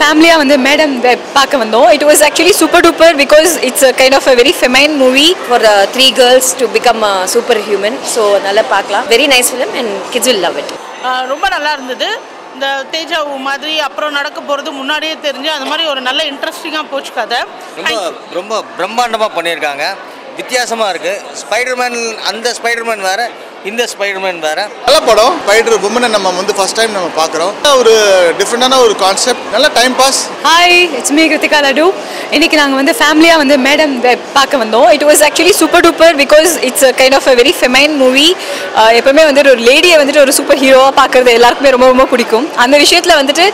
ஃபேமிலியாக வந்து மேடம் பார்க்க வந்தோம். It was actually super duper because it's a kind of a very feminine movie for uh, three girls to become uh, superhuman. So நல்லா பார்க்கலாம். Very nice film and kids will love it. ஆஹ் ரொம்ப நல்லா இருந்தது. இந்த தேஜா மாதிரி அப்புறம் நடக்க போகிறது முன்னாடியே தெரிஞ்சு அந்த மாதிரி ஒரு நல்ல இன்ட்ரெஸ்டிங்காக போச்சு கதை. ரொம்ப ரொம்ப பிரம்மாண்டமாக பண்ணியிருக்காங்க. வித்தியாசமாக இருக்குது ஸ்பைடர்மேன் அந்த ஸ்பைடர்மேன் வேறு இந்த ஸ்பைடர்மேன் வேறு. நல்ல படம். ஸ்பைடர் உமனை நம்ம வந்து ஃபர்ஸ்ட் டைம் நம்ம பார்க்குறோம் ஒரு டிஃப்ரெண்டான ஒரு கான்செப்ட் நல்ல time pass hi it's me Krithika Ladu இன்னைக்கு நாங்கள் வந்து ஃபேமிலியாக வந்து மேடம் பார்க்க வந்தோம். It was actually super duper because it's a kind of a very feminine movie எப்பவுமே வந்துட்டு ஒரு லேடியை வந்துட்டு ஒரு சூப்பர் ஹீரோவாக பார்க்குறது எல்லாருக்குமே ரொம்ப ரொம்ப பிடிக்கும். அந்த விஷயத்தில் வந்துட்டு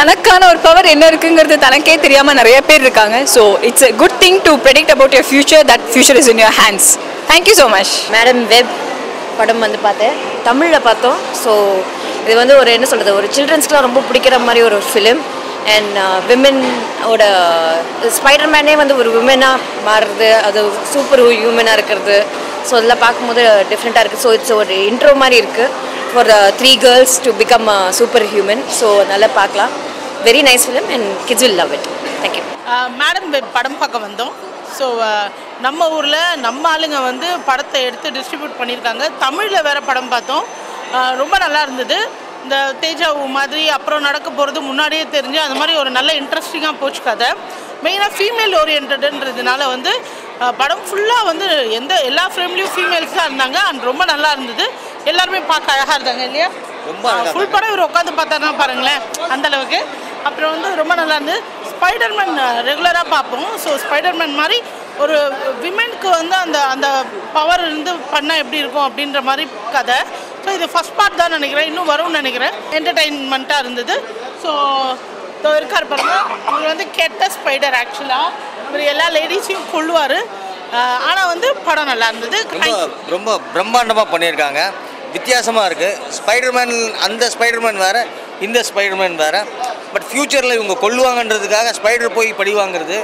தனக்கான ஒரு பவர் என்ன இருக்குங்கிறது தனக்கே தெரியாமல் நிறைய பேர் இருக்காங்க. So it's a good thing to predict about your future. That future is in your hands. Thank you so much Madam Web படம் வந்து பார்த்தேன் தமிழில் பார்த்தோம். ஸோ இது வந்து ஒரு என்ன சொல்கிறது ஒரு சில்ட்ரன்ஸ்க்குலாம் ரொம்ப பிடிக்கிற மாதிரி ஒரு ஃபிலிம் அண்ட் விமெனோட ஸ்பைடர்மேனே வந்து ஒரு விமனாக மாறுறது அது சூப்பர் ஹியூமனாக இருக்கிறது. ஸோ அதெல்லாம் பார்க்கும்போது டிஃப்ரெண்ட்டாக இருக்குது ஸோ இட்ஸ் ஒரு இன்ட்ரோ மாதிரி இருக்குது for three girls to become superhuman so நல்லா பார்க்கலாம். Very nice film and kids will love it thank you Madam படம் பார்க்க வந்தோம். ஸோ நம்ம ஊரில் நம்ம ஆளுங்க வந்து படத்தை எடுத்து டிஸ்ட்ரிபியூட் பண்ணியிருக்காங்க. தமிழில் வேறு படம் பார்த்தோம். ரொம்ப நல்லா இருந்தது. இந்த தேஜா ஊ மாதிரி அப்புறம் நடக்க போகிறது முன்னாடியே தெரிஞ்சு அந்த மாதிரி ஒரு நல்ல இன்ட்ரெஸ்டிங்காக போச்சு கதை. மெயினாக ஃபீமேல் ஓரியன்டுன்றதுனால வந்து படம் ஃபுல்லாக வந்து எந்த எல்லா ஃப்ரேம்லேயும் ஃபீமேல்ஸ் தான் இருந்தாங்க. அண்ட் ரொம்ப நல்லா இருந்தது. எல்லாருமே பார்க்க அழகாக இருந்தாங்க இல்லையா? ஃபுல் படம் இவர் உட்காந்து பார்த்தாருன்னா பாருங்களேன் அந்த அளவுக்கு. அப்புறம் வந்து ரொம்ப நல்லா இருந்தது. ஸ்பைடர்மேன் ரெகுலராக பார்ப்போம். ஸோ ஸ்பைடர்மேன் மாதிரி ஒரு விமென்க்கு வந்து அந்த அந்த பவர் இருந்து பண்ணால் எப்படி இருக்கும் அப்படின்ற மாதிரி கதை. ஸோ இது ஃபஸ்ட் பார்ட் தான் நினைக்கிறேன். இன்னும் வரும்னு நினைக்கிறேன். என்டர்டெயின்மெண்ட்டாக இருந்தது. ஸோ இதோ இருக்கார் பாருங்க. இவர் வந்து கெட்ட ஸ்பைடர் ஆக்சுவலாக இவர் எல்லா லேடிஸையும் கொள்ளுவார் ஆனால் வந்து படம் நல்லா இருந்தது. ரொம்ப ரொம்ப பிரம்மாண்டமாக பண்ணியிருக்காங்க. வித்தியாசமாக இருக்குது ஸ்பைடர்மேன் அந்த ஸ்பைடர்மேன் வேறு இந்த ஸ்பைடர்மேன் வேறு. பட் ஃப்யூச்சரில் இவங்க கொல்லுவாங்கன்றதுக்காக ஸ்பைடர் போய் பழி வாங்குறது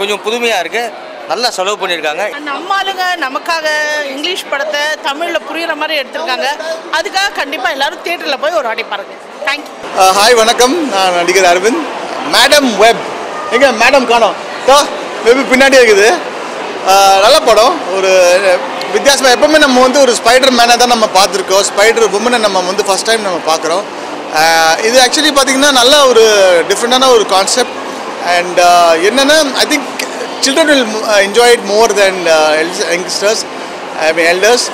கொஞ்சம் புதுமையாக இருக்குது நல்லா செலவு பண்ணியிருக்காங்க. நம்ம ஆளுங்க நமக்காக இங்கிலீஷ் படத்தை தமிழில் புரியுற மாதிரி எடுத்திருக்காங்க. அதுக்காக கண்டிப்பாக எல்லாரும் தியேட்டரில் போய் ஒரு வாட்டி பாருங்க. தேங்க்யூ ஹாய் வணக்கம். நான் நடிகர் அரவிந்த். மேடம் வெப் எங்க மேடம் காணோம். தோ வெப் பின்னாடி இருக்குது. நல்ல படம். ஒரு வித்தியாசமாக எப்பவுமே நம்ம வந்து ஒரு ஸ்பைடர் மேனை தான் நம்ம பார்த்துருக்கோம். ஸ்பைடர் உமனை நம்ம வந்து ஃபர்ஸ்ட் டைம் நம்ம பார்க்குறோம். Uh, இது ஆக்சுவலி பார்த்தீங்கன்னா நல்ல ஒரு டிஃப்ரெண்ட்டான ஒரு கான்செப்ட் அண்ட் என்னென்னா I think children will enjoy it more then youngsters I mean elders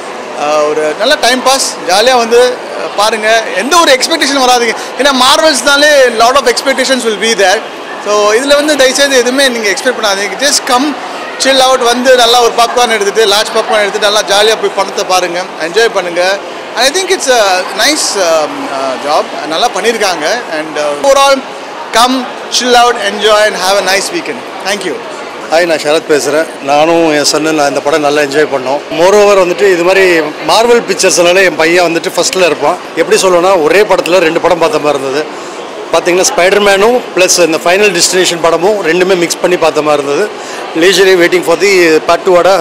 ஒரு நல்ல டைம் பாஸ் ஜாலியாக வந்து uh, பாருங்கள் எந்த ஒரு எக்ஸ்பெக்டேஷன் வராதுங்க. ஏன்னா மார்வல்ஸ்னாலே lot of expectations will be there so இதில் வந்து தயவுசெய்து எதுவுமே நீங்கள் எக்ஸ்பெக்ட் பண்ணாதீங்க. ஜஸ்ட் கம் சில் அவுட் வந்து நல்லா ஒரு பாப்கார்ன் எடுத்துட்டு லார்ஜ் பாப்கார்ன் எடுத்துகிட்டு நல்லா ஜாலியாக போய் படத்தை பாருங்கள் என்ஜாய் பண்ணுங்கள் I think it's a nice job நல்லா பண்ணியிருக்காங்க and overall come chill out enjoy and have a nice weekend thank you hi நான் சரத் பேசுகிறேன் நானும் என் சன்னு நான் இந்த படம் நல்லா என்ஜாய் பண்ணோம். மோரோவர் வந்துட்டு இது மாதிரி மார்வல் பிக்சர்ஸ்னால என் பையன் வந்துட்டு ஃபஸ்ட்டில் இருப்பான். எப்படி சொல்லணும்னா ஒரே படத்தில் ரெண்டு படம் பார்த்த மாதிரி இருந்தது. பார்த்தீங்கன்னா ஸ்பைடர்மேனும் ப்ளஸ் இந்த ஃபைனல் டெஸ்டினேஷன் படமும் ரெண்டுமே மிக்ஸ் பண்ணி பார்த்த மாதிரி இருந்தது. Eagerly waiting for the part டூவோட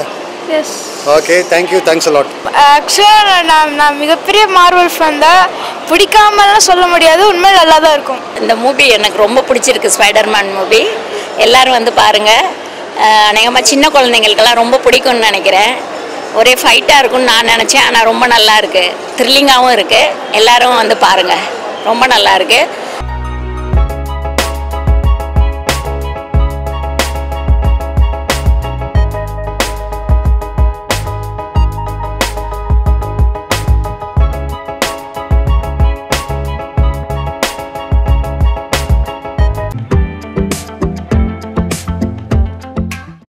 yes okay thank you thanks a lot ஆக்சுவலாக நான் நான் மிகப்பெரிய மார்வல் ஃபேன் தான். பிடிக்காமலாம் சொல்ல முடியாது. உண்மை நல்லா தான் இருக்கும். இந்த மூவி எனக்கு ரொம்ப பிடிச்சிருக்கு ஸ்பைடர்மேன் மூவி எல்லாரும் வந்து பாருங்கள் அநேகமாக சின்ன குழந்தைங்களுக்கெல்லாம் ரொம்ப பிடிக்கும்னு நினைக்கிறேன். ஒரே ஃபைட்டாக இருக்கும்னு நான் நினச்சேன். ஆனால் ரொம்ப நல்லா இருக்குது த்ரில்லிங்காகவும் இருக்குது எல்லாரும் வந்து பாருங்கள் ரொம்ப நல்லா இருக்குது